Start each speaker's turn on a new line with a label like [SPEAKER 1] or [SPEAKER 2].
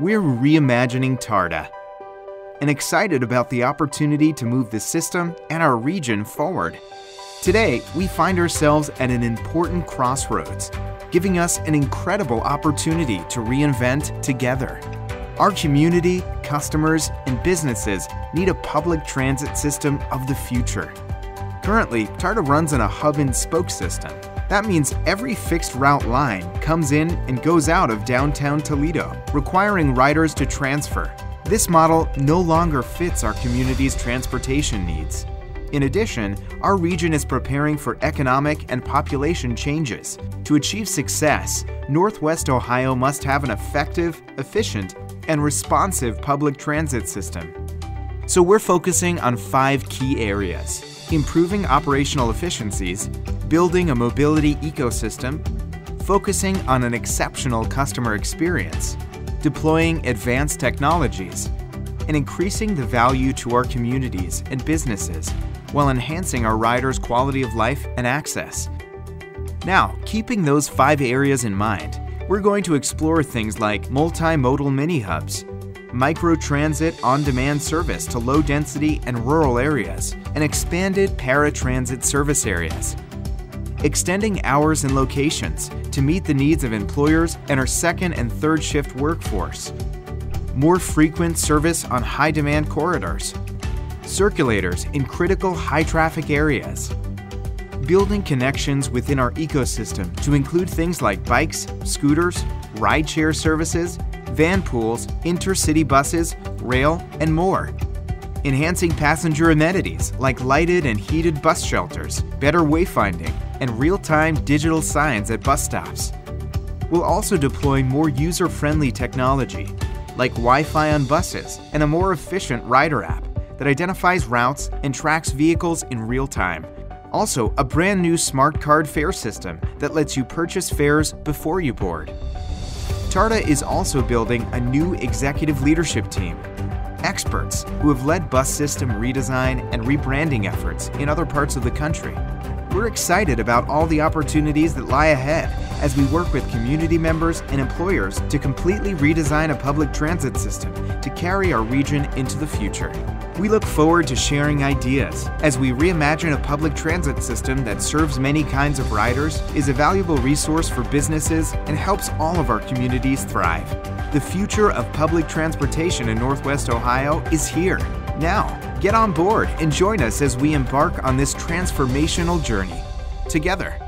[SPEAKER 1] we're reimagining TARTA and excited about the opportunity to move the system and our region forward. Today, we find ourselves at an important crossroads, giving us an incredible opportunity to reinvent together. Our community, customers, and businesses need a public transit system of the future. Currently, TARTA runs on a hub and spoke system. That means every fixed route line comes in and goes out of downtown Toledo, requiring riders to transfer. This model no longer fits our community's transportation needs. In addition, our region is preparing for economic and population changes. To achieve success, Northwest Ohio must have an effective, efficient, and responsive public transit system. So we're focusing on five key areas improving operational efficiencies, building a mobility ecosystem, focusing on an exceptional customer experience, deploying advanced technologies, and increasing the value to our communities and businesses while enhancing our riders' quality of life and access. Now, keeping those five areas in mind, we're going to explore things like multimodal mini hubs, microtransit on-demand service to low-density and rural areas, and expanded paratransit service areas. Extending hours and locations to meet the needs of employers and our second and third shift workforce. More frequent service on high-demand corridors. Circulators in critical high-traffic areas. Building connections within our ecosystem to include things like bikes, scooters, rideshare services, van pools, intercity buses, rail, and more. Enhancing passenger amenities like lighted and heated bus shelters, better wayfinding, and real-time digital signs at bus stops. We'll also deploy more user-friendly technology like Wi-Fi on buses and a more efficient rider app that identifies routes and tracks vehicles in real time. Also, a brand new smart card fare system that lets you purchase fares before you board. TARTA is also building a new executive leadership team. Experts who have led bus system redesign and rebranding efforts in other parts of the country. We're excited about all the opportunities that lie ahead as we work with community members and employers to completely redesign a public transit system to carry our region into the future. We look forward to sharing ideas as we reimagine a public transit system that serves many kinds of riders, is a valuable resource for businesses, and helps all of our communities thrive. The future of public transportation in Northwest Ohio is here. Now, get on board and join us as we embark on this transformational journey together.